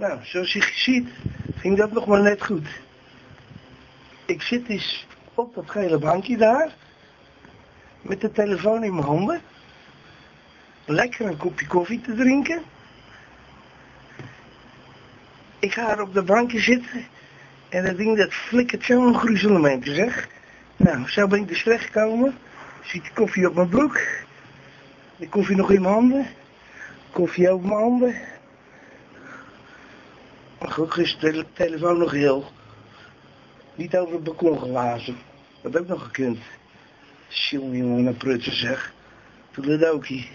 Nou, zoals je ziet, ging dat nog maar net goed. Ik zit eens op dat gele bankje daar, met de telefoon in mijn handen, lekker een kopje koffie te drinken. Ik ga er op de bankje zitten en dat ding dat flikkert zo'n gruzelement, zeg. Nou, zo ben ik dus terechtgekomen. Ziet de koffie op mijn broek. De koffie nog in mijn handen. Koffie over mijn handen. Maar gelukkig is de telefoon nog heel. Niet over het balkon gelazen. Dat heb ook nog gekund. Jongen, jongen, een prutsen zeg. Toedeledokie.